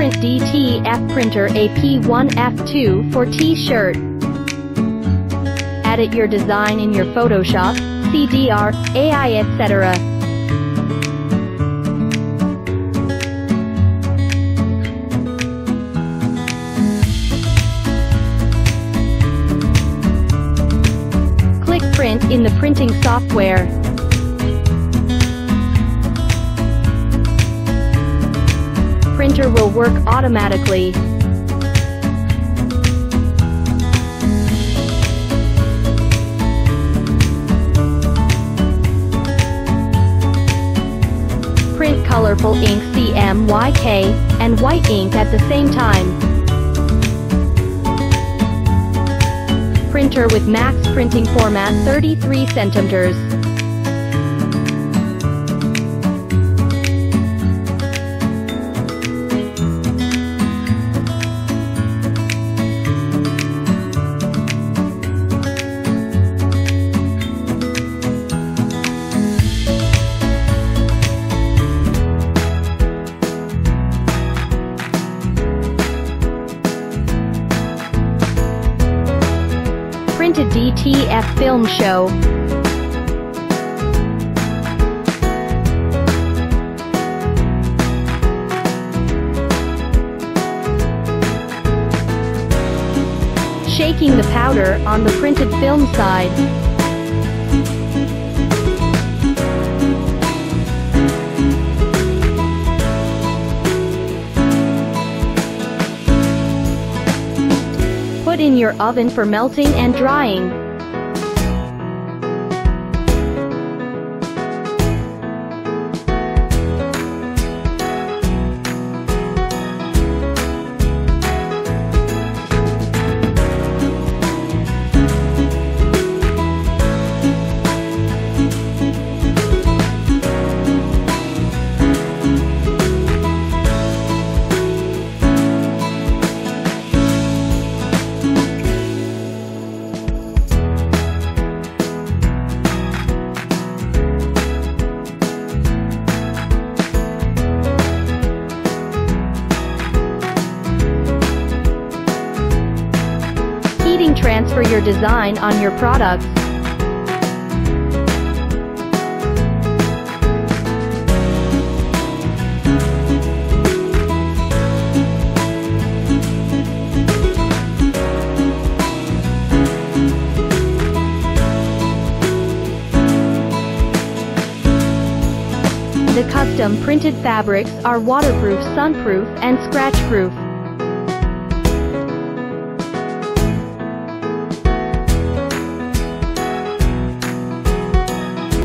Print DTF Printer AP1F2 for T-shirt. Edit your design in your Photoshop, CDR, AI etc. Click Print in the printing software. Printer will work automatically. Print colorful ink CMYK and white ink at the same time. Printer with max printing format 33 centimeters. Printed DTF Film Show. Shaking the powder on the printed film side. In your oven for melting and drying. Transfer your design on your products. The custom printed fabrics are waterproof, sunproof, and scratch-proof.